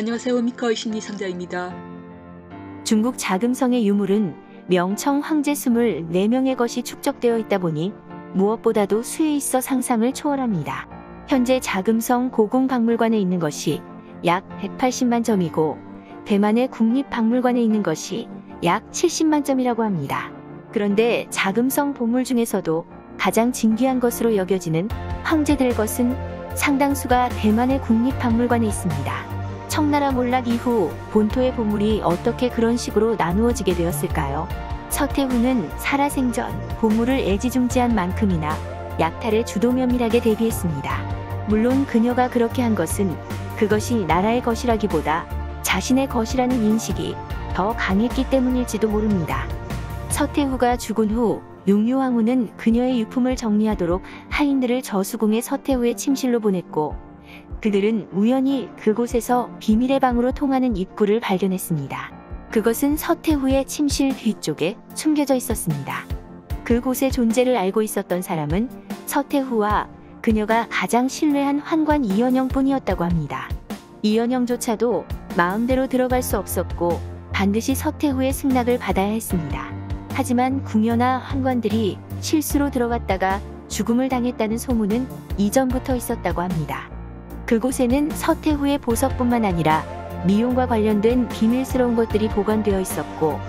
안녕하세요. 미카의 심리 상자입니다. 중국 자금성의 유물은 명청 황제 24명의 것이 축적되어 있다 보니 무엇보다도 수에 있어 상상을 초월합니다. 현재 자금성 고궁박물관에 있는 것이 약 180만 점이고 대만의 국립박물관에 있는 것이 약 70만 점이라고 합니다. 그런데 자금성 보물 중에서도 가장 진귀한 것으로 여겨지는 황제들 것은 상당수가 대만의 국립박물관에 있습니다. 청나라 몰락 이후 본토의 보물이 어떻게 그런 식으로 나누어지게 되었을까요? 서태후는 살아생전 보물을 애지중지한 만큼이나 약탈에 주도 면밀하게 대비했습니다. 물론 그녀가 그렇게 한 것은 그것이 나라의 것이라기보다 자신의 것이라는 인식이 더 강했기 때문일지도 모릅니다. 서태후가 죽은 후 용유왕후는 그녀의 유품을 정리하도록 하인들을 저수궁의 서태후의 침실로 보냈고 그들은 우연히 그곳에서 비밀의 방으로 통하는 입구를 발견했습니다. 그것은 서태후의 침실 뒤쪽에 숨겨져 있었습니다. 그곳의 존재를 알고 있었던 사람은 서태후와 그녀가 가장 신뢰한 환관 이연영 뿐이었다고 합니다. 이연영조차도 마음대로 들어갈 수 없었고 반드시 서태후의 승낙을 받아야 했습니다. 하지만 궁녀나 환관들이 실수로 들어갔다가 죽음을 당했다는 소문은 이전부터 있었다고 합니다. 그곳에는 서태후의 보석뿐만 아니라 미용과 관련된 비밀스러운 것들이 보관되어 있었고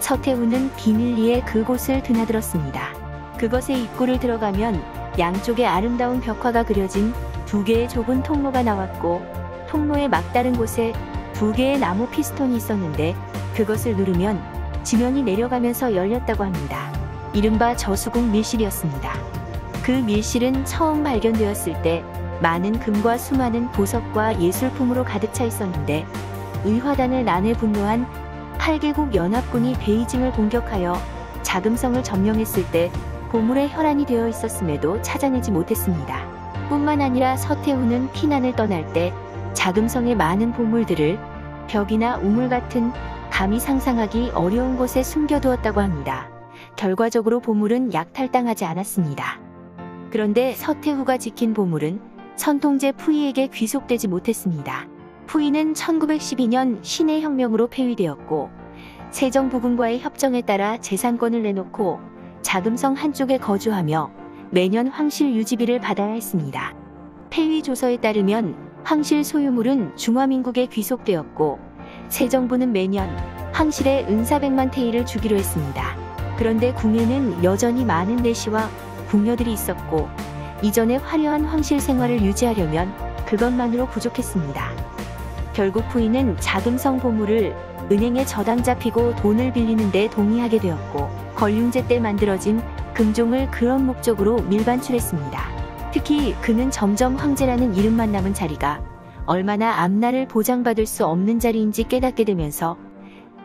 서태후는 비밀리에 그곳을 드나들었습니다. 그것의 입구를 들어가면 양쪽에 아름다운 벽화가 그려진 두 개의 좁은 통로가 나왔고 통로의 막다른 곳에 두 개의 나무 피스톤이 있었는데 그것을 누르면 지면이 내려가면서 열렸다고 합니다. 이른바 저수궁 밀실이었습니다. 그 밀실은 처음 발견되었을 때 많은 금과 수많은 보석과 예술품으로 가득 차 있었는데 의화단을 난해 분노한 8개국 연합군이 베이징을 공격하여 자금성을 점령했을 때 보물의 혈안이 되어 있었음에도 찾아내지 못했습니다. 뿐만 아니라 서태후는 피난을 떠날 때 자금성의 많은 보물들을 벽이나 우물 같은 감히 상상하기 어려운 곳에 숨겨두었다고 합니다. 결과적으로 보물은 약탈당하지 않았습니다. 그런데 서태후가 지킨 보물은 선통제 푸이에게 귀속되지 못했습니다. 푸이는 1912년 신의 혁명으로 폐위되었고 세정부군과의 협정에 따라 재산권을 내놓고 자금성 한쪽에 거주하며 매년 황실 유지비를 받아야 했습니다. 폐위 조서에 따르면 황실 소유물은 중화민국에 귀속되었고 새 정부는 매년 황실에 은사백만 테이를 주기로 했습니다. 그런데 궁에는 여전히 많은 내시와 궁녀들이 있었고 이전의 화려한 황실 생활을 유지하려면 그것만으로 부족했습니다. 결국 부인은 자금성 보물을 은행에 저당 잡히고 돈을 빌리는 데 동의하게 되었고 걸륭제 때 만들어진 금종을 그런 목적으로 밀반출했습니다. 특히 그는 점점 황제라는 이름만 남은 자리가 얼마나 앞날을 보장받을 수 없는 자리인지 깨닫게 되면서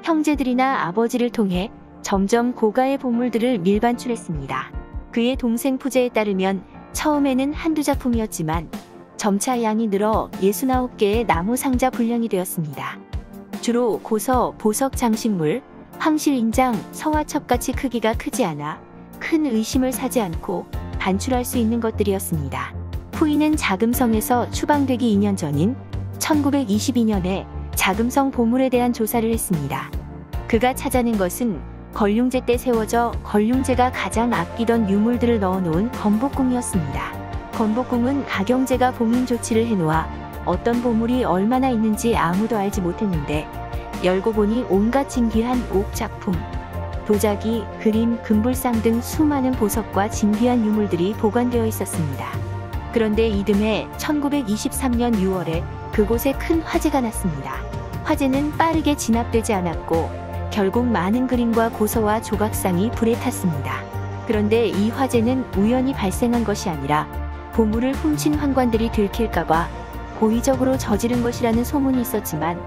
형제들이나 아버지를 통해 점점 고가의 보물들을 밀반출했습니다. 그의 동생 푸제에 따르면 처음에는 한두 작품이었지만 점차 양이 늘어 69개의 나무 상자 분량이 되었습니다. 주로 고서, 보석 장식물, 황실 인장, 서화첩같이 크기가 크지 않아 큰 의심을 사지 않고 반출할 수 있는 것들이었습니다. 후이는 자금성에서 추방되기 2년 전인 1922년에 자금성 보물에 대한 조사를 했습니다. 그가 찾아낸 것은 걸륭제 때 세워져 걸륭제가 가장 아끼던 유물들을 넣어놓은 건복궁이었습니다. 건복궁은 가경제가 봉인 조치를 해놓아 어떤 보물이 얼마나 있는지 아무도 알지 못했는데 열고 보니 온갖 진귀한 옥 작품, 도자기, 그림, 금불상 등 수많은 보석과 진귀한 유물들이 보관되어 있었습니다. 그런데 이듬해 1923년 6월에 그곳에 큰 화재가 났습니다. 화재는 빠르게 진압되지 않았고 결국 많은 그림과 고서와 조각상이 불에 탔습니다. 그런데 이 화재는 우연히 발생한 것이 아니라 보물을 훔친 환관들이 들킬까봐 고의적으로 저지른 것이라는 소문이 있었지만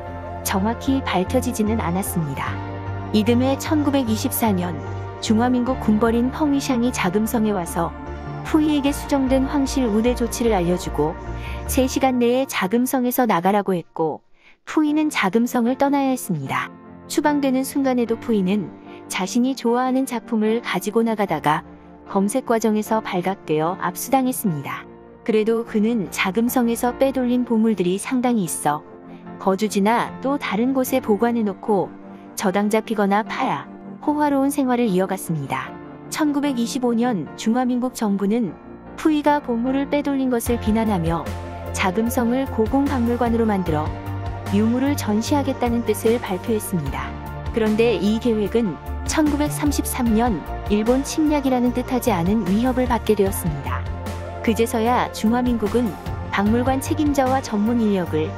정확히 밝혀지지는 않았습니다. 이듬해 1924년 중화민국 군벌인 펑위샹이 자금성에 와서 후이에게 수정된 황실 우대 조치를 알려주고 3시간 내에 자금성에서 나가라고 했고 후이는 자금성을 떠나야 했습니다. 추방되는 순간에도 푸이는 자신이 좋아하는 작품을 가지고 나가다가 검색 과정에서 발각되어 압수당했습니다. 그래도 그는 자금성에서 빼돌린 보물들이 상당히 있어 거주지나 또 다른 곳에 보관해 놓고 저당 잡히거나 팔아 호화로운 생활을 이어갔습니다. 1925년 중화민국 정부는 푸이가 보물을 빼돌린 것을 비난하며 자금성을 고공박물관으로 만들어 유물을 전시하겠다는 뜻을 발표했습니다. 그런데 이 계획은 1933년 일본 침략이라는 뜻하지 않은 위협을 받게 되었습니다. 그제서야 중화민국은 박물관 책임자와 전문 인력을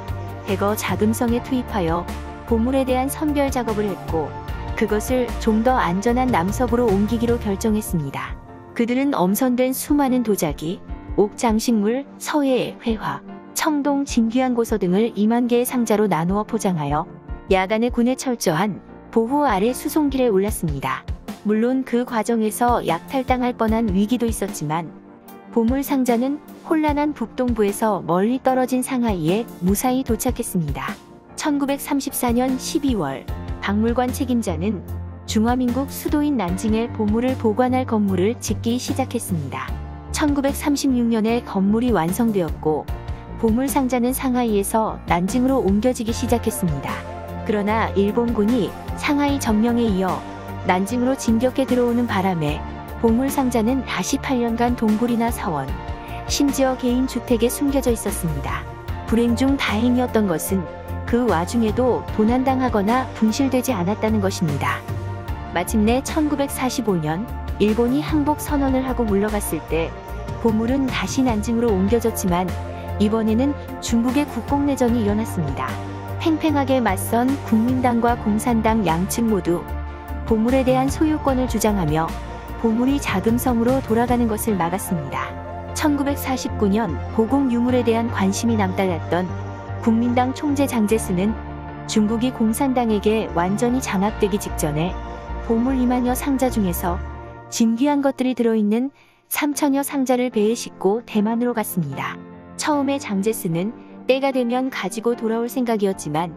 대거 자금성에 투입하여 보물에 대한 선별 작업을 했고 그것을 좀 더 안전한 남섭으로 옮기기로 결정했습니다. 그들은 엄선된 수많은 도자기, 옥 장식물, 서예, 회화, 청동, 진귀한 고서 등을 2만 개의 상자로 나누어 포장하여 야간에 군에 철저한 보호 아래 수송길에 올랐습니다. 물론 그 과정에서 약탈당할 뻔한 위기도 있었지만 보물 상자는 혼란한 북동부에서 멀리 떨어진 상하이에 무사히 도착했습니다. 1934년 12월 박물관 책임자는 중화민국 수도인 난징에 보물을 보관할 건물을 짓기 시작했습니다. 1936년에 건물이 완성되었고 보물 상자는 상하이에서 난징으로 옮겨지기 시작했습니다. 그러나 일본군이 상하이 점령에 이어 난징으로 진격해 들어오는 바람에 보물 상자는 다시 8년간 동굴이나 사원, 심지어 개인 주택에 숨겨져 있었습니다. 불행 중 다행이었던 것은 그 와중에도 도난당하거나 분실되지 않았다는 것입니다. 마침내 1945년 일본이 항복 선언을 하고 물러갔을 때 보물은 다시 난징으로 옮겨졌지만 이번에는 중국의 국공내전이 일어났습니다. 팽팽하게 맞선 국민당과 공산당 양측 모두 보물에 대한 소유권을 주장하며 보물이 자금성으로 돌아가는 것을 막았습니다. 1949년 보공 유물에 대한 관심이 남달랐던 국민당 총재 장제스는 중국이 공산당에게 완전히 장악되기 직전에 보물 2만여 상자 중에서 진귀한 것들이 들어있는 3천여 상자를 배에 싣고 대만으로 갔습니다. 처음에 장제스는 때가 되면 가지고 돌아올 생각이었지만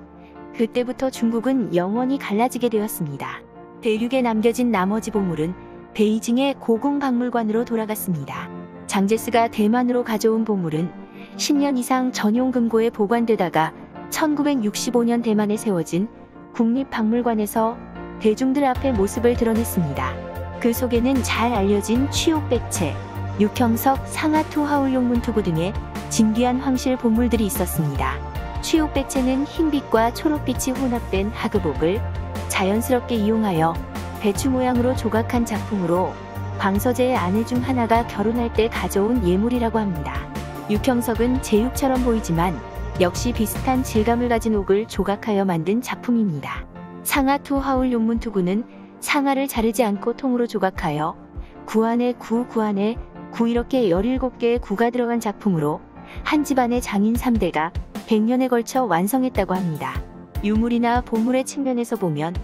그때부터 중국은 영원히 갈라지게 되었습니다. 대륙에 남겨진 나머지 보물은 베이징의 고궁박물관으로 돌아갔습니다. 장제스가 대만으로 가져온 보물은 10년 이상 전용 금고에 보관되다가 1965년 대만에 세워진 국립박물관에서 대중들 앞에 모습을 드러냈습니다. 그 속에는 잘 알려진 취옥백체, 육형석, 상하투 하울용문투구 등의 진귀한 황실 보물들이 있었습니다. 취옥백체는 흰빛과 초록빛이 혼합된 하급옥을 자연스럽게 이용하여 배추 모양으로 조각한 작품으로 광서제의 아내 중 하나가 결혼할 때 가져온 예물이라고 합니다. 육형석은 제육처럼 보이지만 역시 비슷한 질감을 가진 옥을 조각하여 만든 작품입니다. 상하투 하울 용문투구는 상하를 자르지 않고 통으로 조각하여 구안에 구 구안에 구 이렇게 17개의 구가 들어간 작품으로 한 집안의 장인 3대가 100년에 걸쳐 완성했다고 합니다. 유물이나 보물의 측면에서 보면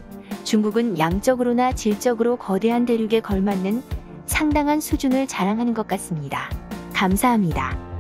중국은 양적으로나 질적으로 거대한 대륙에 걸맞는 상당한 수준을 자랑하는 것 같습니다. 감사합니다.